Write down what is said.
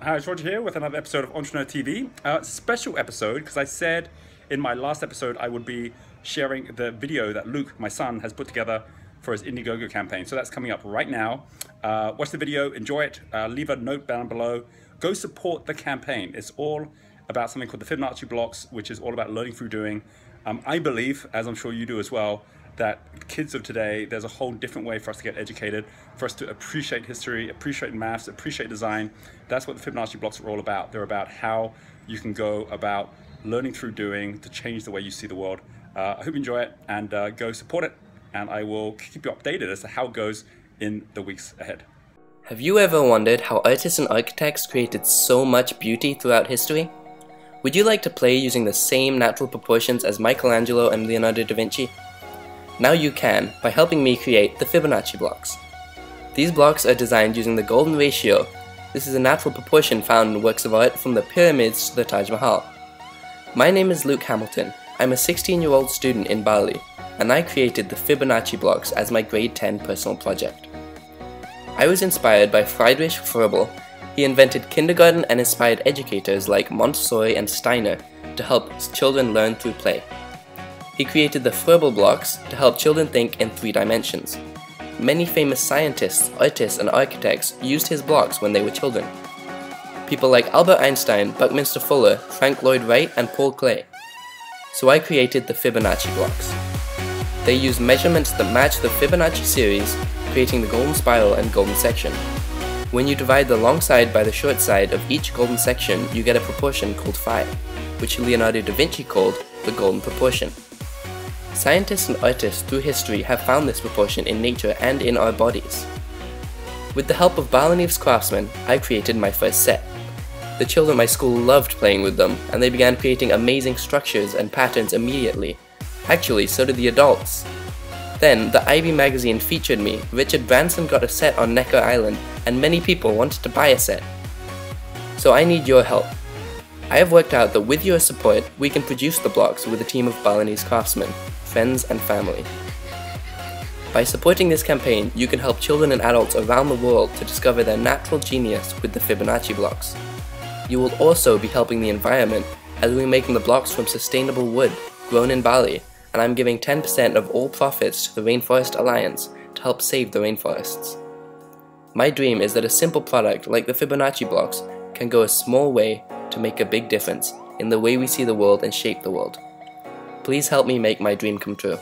Hi, it's Roger here with another episode of Entrepreneur TV. Uh, special episode because I said in my last episode I would be sharing the video that Luke, my son, has put together for his Indiegogo campaign. So that's coming up right now. Uh, watch the video, enjoy it, uh, leave a note down below. Go support the campaign. It's all about something called the Fibonacci blocks, which is all about learning through doing. Um, I believe, as I'm sure you do as well, that kids of today, there's a whole different way for us to get educated, for us to appreciate history, appreciate maths, appreciate design. That's what the Fibonacci blocks are all about. They're about how you can go about learning through doing to change the way you see the world. Uh, I hope you enjoy it and uh, go support it. And I will keep you updated as to how it goes in the weeks ahead. Have you ever wondered how artists and architects created so much beauty throughout history? Would you like to play using the same natural proportions as Michelangelo and Leonardo da Vinci? Now you can by helping me create the Fibonacci blocks. These blocks are designed using the golden ratio. This is a natural proportion found in works of art from the pyramids to the Taj Mahal. My name is Luke Hamilton. I'm a 16 year old student in Bali, and I created the Fibonacci blocks as my grade 10 personal project. I was inspired by Friedrich Froebel. He invented kindergarten and inspired educators like Montessori and Steiner to help children learn through play. He created the Froebel blocks to help children think in three dimensions. Many famous scientists, artists, and architects used his blocks when they were children. People like Albert Einstein, Buckminster Fuller, Frank Lloyd Wright, and Paul Klee. So I created the Fibonacci blocks. They use measurements that match the Fibonacci series, creating the golden spiral and golden section. When you divide the long side by the short side of each golden section, you get a proportion called phi, which Leonardo da Vinci called the golden proportion. Scientists and artists through history have found this proportion in nature and in our bodies. With the help of Balinese craftsmen, I created my first set. The children at my school loved playing with them, and they began creating amazing structures and patterns immediately. Actually, so did the adults. Then, the Ivy magazine featured me, Richard Branson got a set on Necker Island, and many people wanted to buy a set. So I need your help. I have worked out that with your support, we can produce the blocks with a team of Balinese craftsmen friends, and family. By supporting this campaign, you can help children and adults around the world to discover their natural genius with the Fibonacci blocks. You will also be helping the environment as we're making the blocks from sustainable wood grown in Bali, and I'm giving 10% of all profits to the Rainforest Alliance to help save the rainforests. My dream is that a simple product like the Fibonacci blocks can go a small way to make a big difference in the way we see the world and shape the world. Please help me make my dream come true.